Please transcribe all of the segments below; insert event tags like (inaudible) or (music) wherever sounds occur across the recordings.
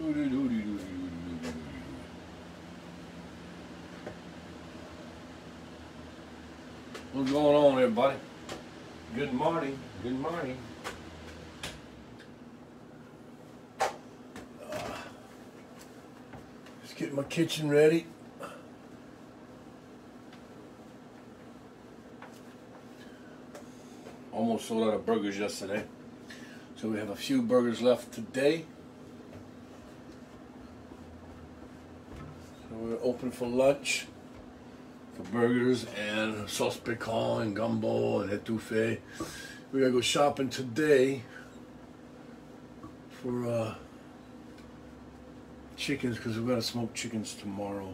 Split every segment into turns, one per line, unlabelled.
What's going on, everybody? Good morning. Good morning. Uh, just getting my kitchen ready. Almost sold out of burgers yesterday. So we have a few burgers left today. We're open for lunch for burgers and sauce piquant and gumbo and etouffee. We gotta go shopping today for uh, chickens because we're gonna smoke chickens tomorrow.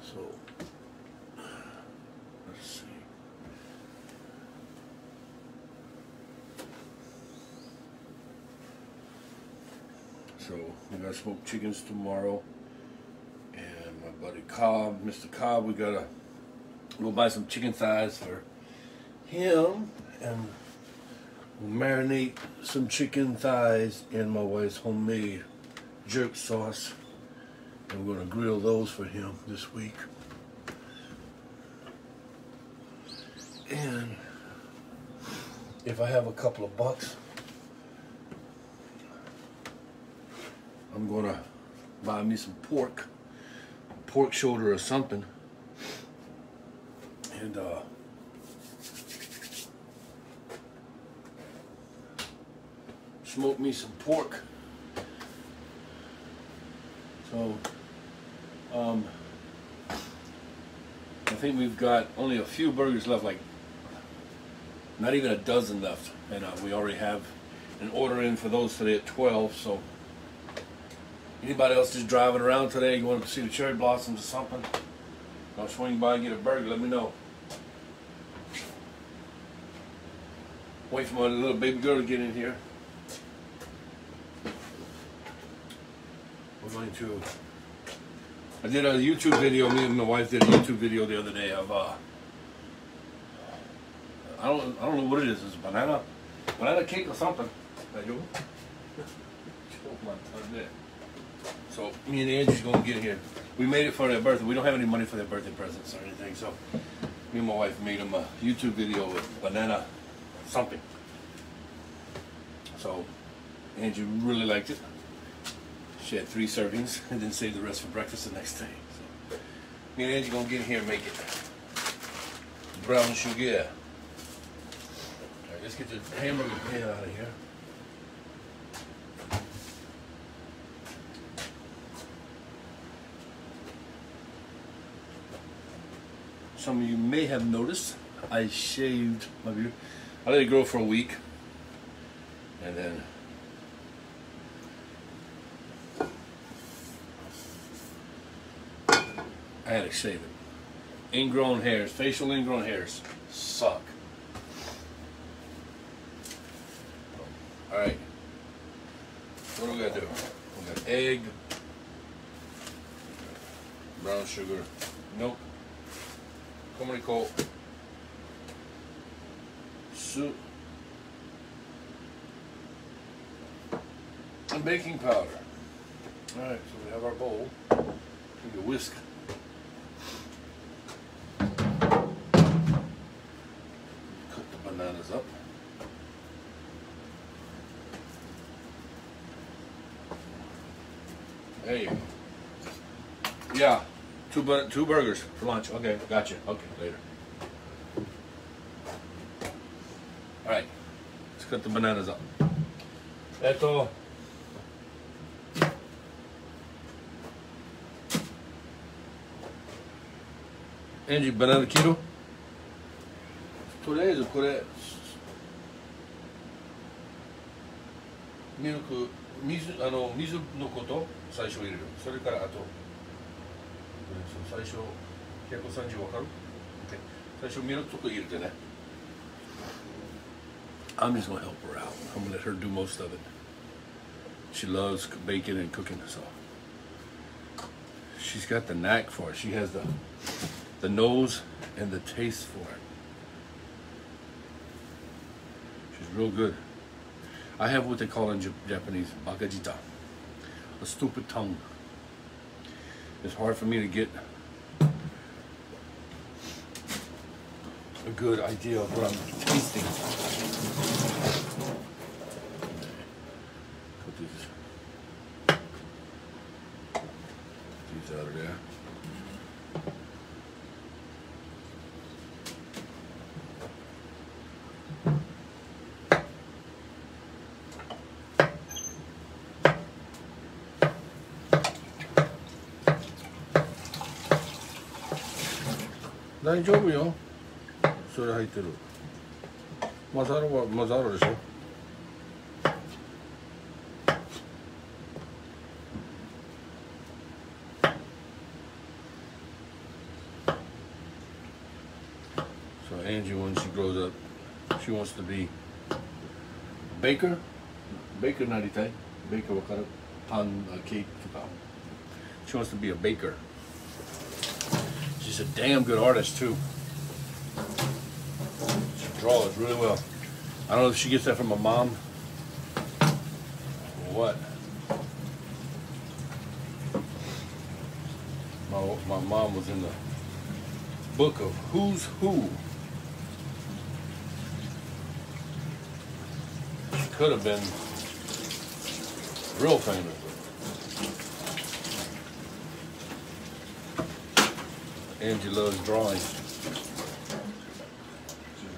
So let's see. So we're gonna smoke chickens tomorrow buddy Cobb, Mr. Cobb, we gotta go buy some chicken thighs for him and we'll marinate some chicken thighs in my wife's homemade jerk sauce. And we're gonna grill those for him this week. And if I have a couple of bucks, I'm gonna buy me some pork pork shoulder or something. And uh, smoke me some pork. So um, I think we've got only a few burgers left, like not even a dozen left, and uh, we already have an order in for those today at 12. So Anybody else just driving around today, you want to see the cherry blossoms or something? I'll swing by and get a burger, let me know. Wait for my little baby girl to get in here. We're going to... I did a YouTube video, me and my wife did a YouTube video the other day of, uh... I don't, I don't know what it is, it's banana, banana cake or something. (laughs) So me and Angie's gonna get here. We made it for their birthday. We don't have any money for their birthday presents or anything, so me and my wife made them a YouTube video with banana something. So Angie really liked it. She had three servings (laughs) and then saved the rest for breakfast the next day. So me and Angie gonna get in here and make it. Brown sugar. Alright, let's get the hamburger pan out of here. Some of you may have noticed, I shaved my beard. I let it grow for a week, and then I had to shave it. Ingrown hairs, facial ingrown hairs, suck. All right, what do we gotta do? We got egg, brown sugar, milk come call soup and baking powder. All right, so we have our bowl. We can whisk. Cut the bananas up. There you go. Yeah. Two, bu- two burgers for lunch. Okay, gotcha. Okay, later. All right, let's cut the bananas up. Eto. Angie, banana kilo? とりあえずこれミルク水あの水のこと最初入れるそれからあと 最初130分かる、okay. 最初ミルクとか入れてね I'm just gonna help her out I'm gonna let her do most of it she loves baking and cooking so she's got the knack for it she has the the nose and the taste for it she's real good I have what they call in Japanese bakajita a stupid tongue. It's hard for me to get a good idea of what I'm tasting. Put these, these out of there. 大丈夫よそれ入ってる混ざるは混ざるでしょ So Angie, when she grows up, she wants to be a baker. Baker なりたい。Baker わかる？パン、ケーキとか。She wants to be a baker. She's a damn good artist too. She draws really well. I don't know if she gets that from her mom or what. My, my mom was in the book of Who's Who. She could have been real famous. Angie loves drawing. She's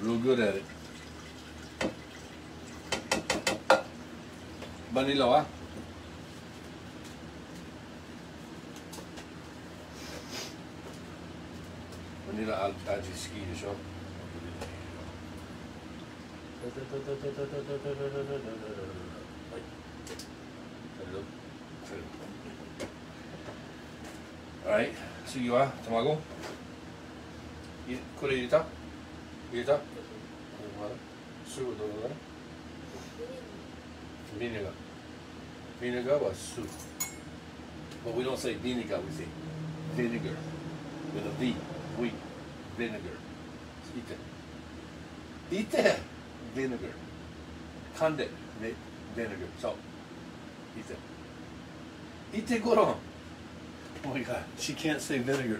real good at it. Vaniloa. Vanilla Angie ski de show. Alright, see you ah. are tomorrow. これ入れた入れたすぐどのぐらいビネガービネガーは酢 But we don't say vinegar, we say vinegar with a V, we, vinegar いていて vinegar 噛んで vi- vinegar そういていてゴロン Oh my god, she can't say vinegar.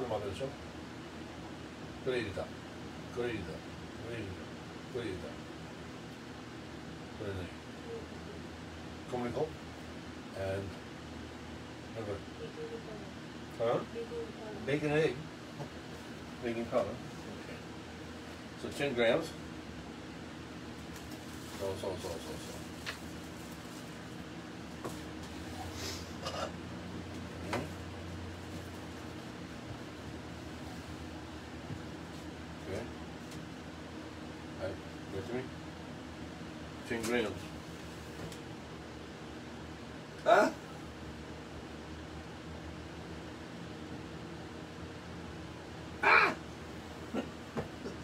れまででしょこれ入れた。これ入れた。これ入れた。これ入れた。これね。小麦粉 and なんか、huh? Bacon and egg. Baking powder. Okay. So 10 grams. そうそうそうそうそう。 ground. Huh? Ah!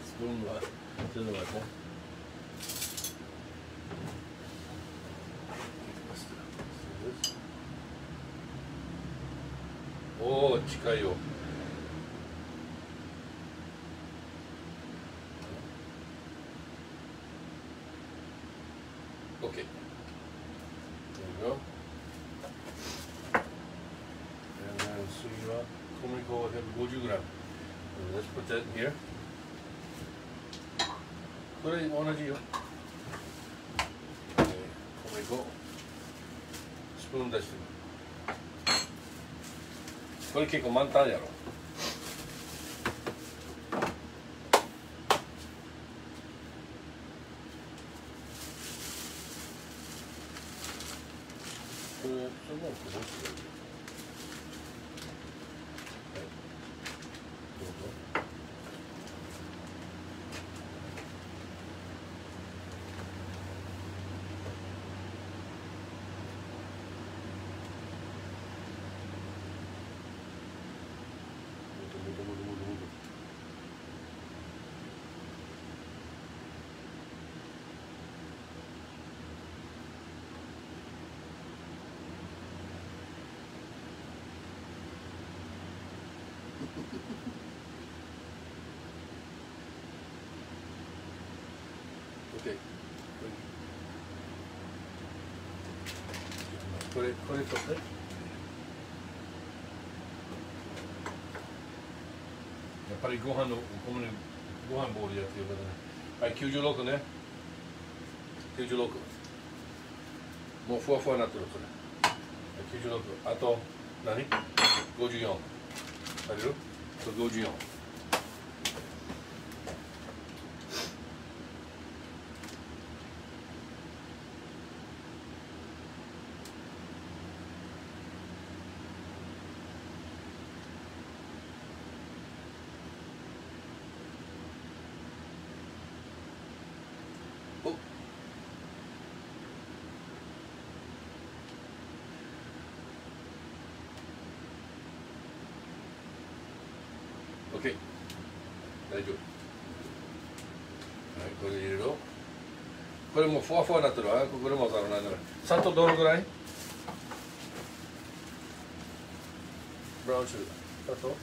Spoon like, doesn't like that. Oh, 近いよ。こう。スプーン出して。これ結構満タンやろ。これ、そのままこぼしてる。はい。どうぞ。OK これこれとってやっぱりご飯のこのご飯ボールやってよかったね。はい96ね。96もうふわふわになってるこれ。96あと何 ?54 足りる？と54お大丈夫。はいこれ入れるよこれもうふわふわになってる。わこれもわからないな砂糖どのぐらい？ブラウンシュガー砂糖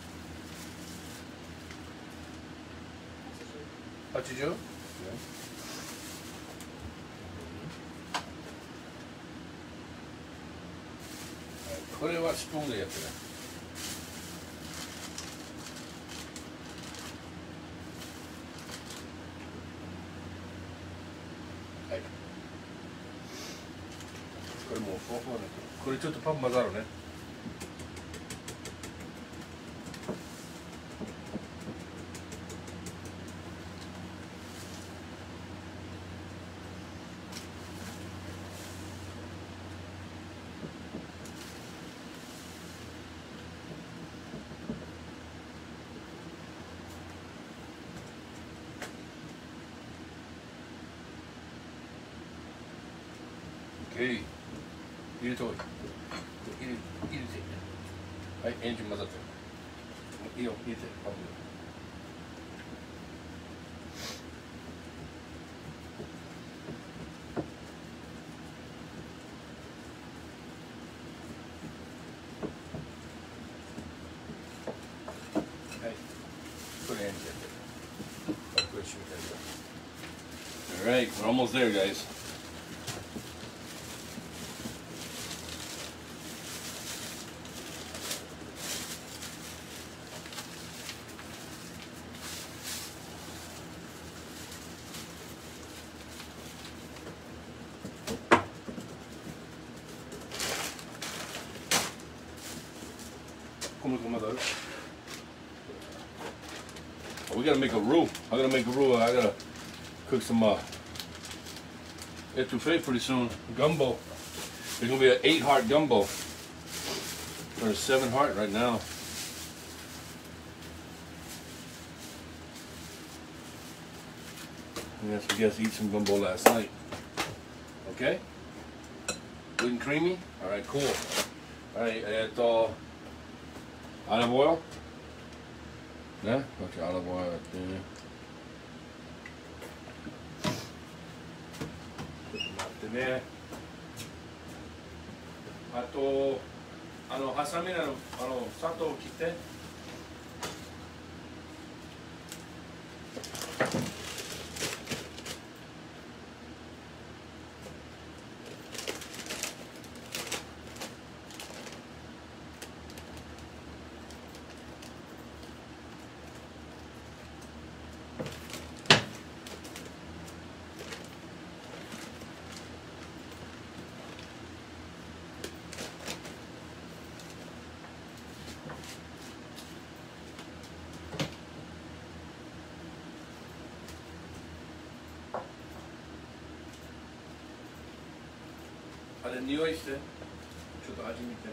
80? これはスプーンでやってないこれもうふわふわだこれちょっとパン混ざるね。オッケー入れておい。入れ入れてはいエンジン混ざってるいいよ入れてパンではいこれエンジンやってるはいこれ閉めてあげよう Alright, we're almost there, guys. Etouffee pretty soon. Gumbo. There's gonna be an eight heart gumbo. Or a seven heart right now. Yes, we guys eat some gumbo last night. Okay? Good and creamy? Alright, cool. Alright, and uh, olive oil. Yeah, your olive oil right there. ですね。あと、あの、ハサミなの、あの、砂糖を切って。あれ、匂いして。ちょっと味見て。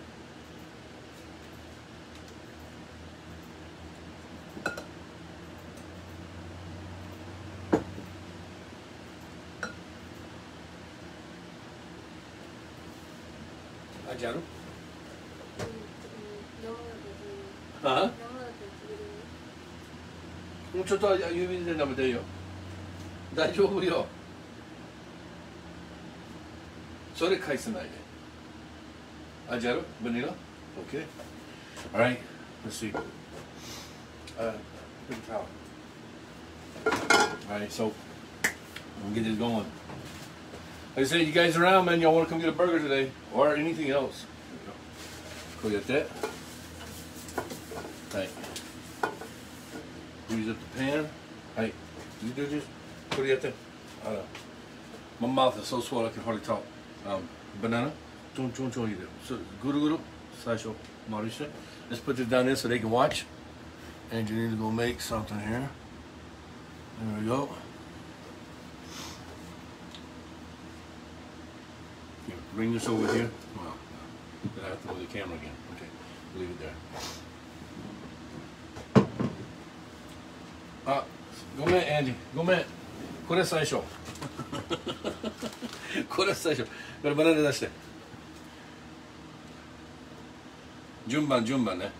味ある？あ？もうちょっと指で舐めていいよ。大丈夫よそれ返さないで味あるバニラ ?OK Alright, let's see Uh, big towel. All right, so we'll get this going. Like I said, you guys around, man. Y'all want to come get a burger today or anything else? Go get that. Right. Use up the pan. Hey, you do this? Put it at there. I don't know. My mouth is so swollen I can hardly talk. um, banana, chon chon chon you do. So guru guru, slash Marisha. Let's put this down there so they can watch. And you need to go make something here. There we go. Here, bring this over here. Wow. I have to move the camera again. Okay, leave it there. Ah, go man, Andy. Go man. これ最初。これ最初。これバナナ出して。順番、順番ね。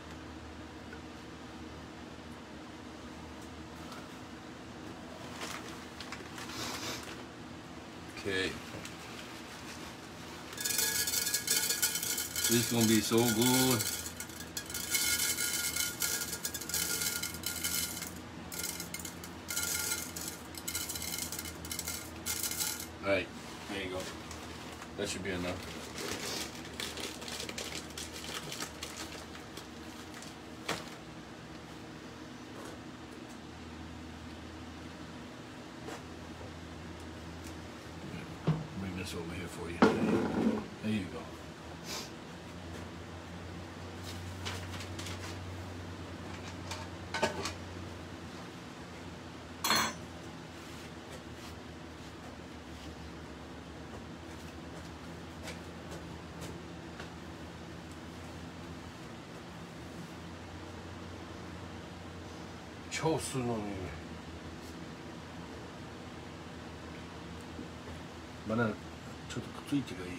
Okay. This is gonna be so good. Alright, there you go. That should be enough. Bring this over here for you. There you go. 超するのにバナナちょっとくっついてがいいよ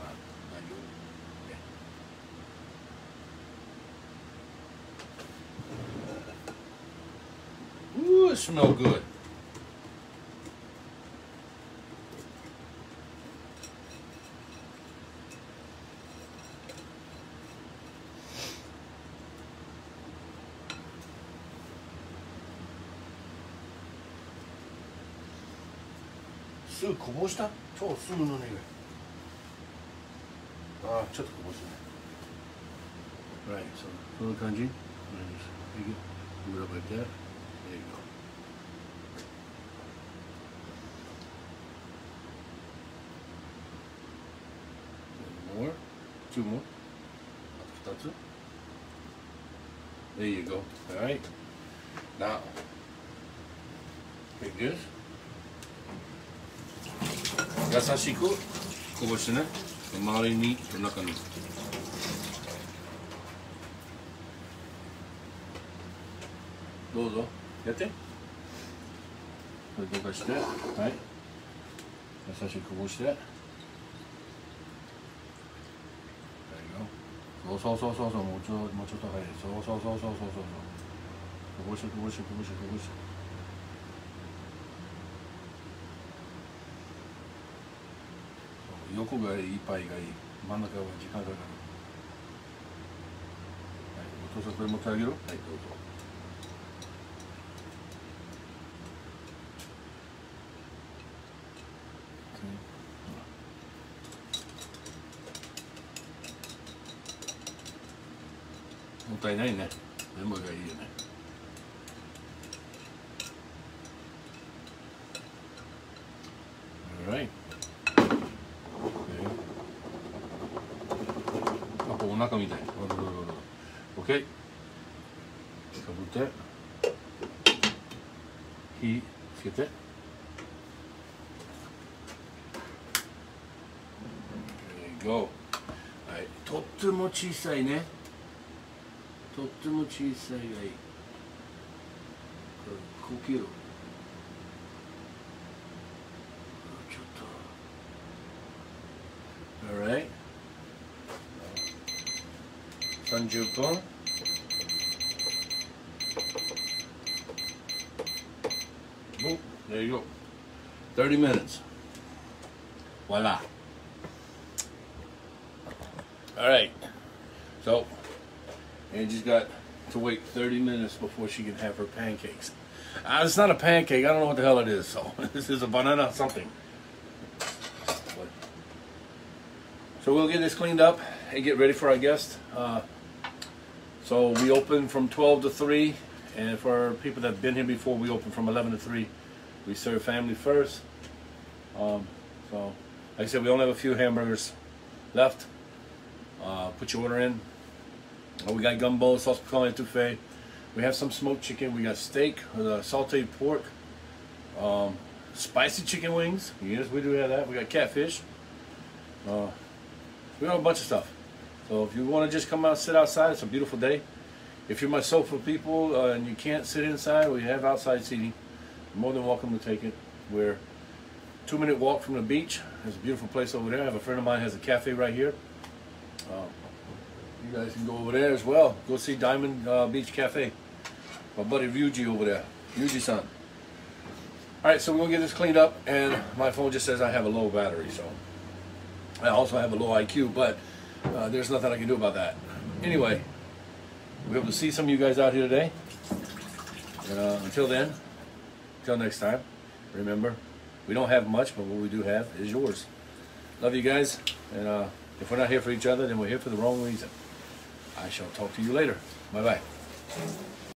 まあ大丈夫ね Ooh, it smells good. Su こぼした超すぐのねあちょっとこぼしたね Right, so この感じ Right, just make it, move it up like that There you go One more Two more あと二つ There you go. Alright. Now take this 優しくこぼしてね。周りに中に。どうぞ。やって。これどかして。はい。優しくこぼして。そうそうそうそうそう。もうちょもうちょっと早い。そうそうそうそうそうそう。こぼしてこぼしてこぼしてこぼして。横がいいパイがいい真ん中は時間かかるはいお父さんこれ持ってあげる？はいどうぞ。もったいないね。全部がいいよね Alright. Okay. あ、こうお腹みたい。OK。かぶって。火つけて。There you go. はい。とっても小さいね。とっても小さいがいい。これ、こう切る。ちょっと。Alright. 30分。Boom. There you go. 30 minutes. Voila. Alright. So, Angie's got to wait 30 minutes before she can have her pancakes. Uh, it's not a pancake. I don't know what the hell it is. So (laughs) this is a banana something. So we'll get this cleaned up and get ready for our guest. Uh, so we open from 12 to 3, and for people that have been here before, we open from 11 to 3. We serve family first. Um, so, like I said, we only have a few hamburgers left. Uh, put your order in. Uh, we got gumbo, sauce piquant etouffee. We have some smoked chicken. We got steak, uh, sauteed pork, um, spicy chicken wings. Yes, we do have that. We got catfish. Uh, we got a bunch of stuff. So if you want to just come out sit outside, it's a beautiful day. If you're my SOFA people uh, and you can't sit inside, we have outside seating. You're more than welcome to take it. We're two minute walk from the beach. There's a beautiful place over there. I have a friend of mine has a cafe right here. Uh, you guys can go over there as well. Go see Diamond uh, Beach Cafe. My buddy Ryuji over there. Ryuji-san. All right, so we're gonna get this cleaned up, and my phone just says I have a low battery, so I also have a low IQ, but uh, there's nothing I can do about that. Anyway, we hope to see some of you guys out here today. And uh, until then, until next time, remember, we don't have much, but what we do have is yours. Love you guys, and uh, if we're not here for each other, then we're here for the wrong reason. I shall talk to you later. Bye bye.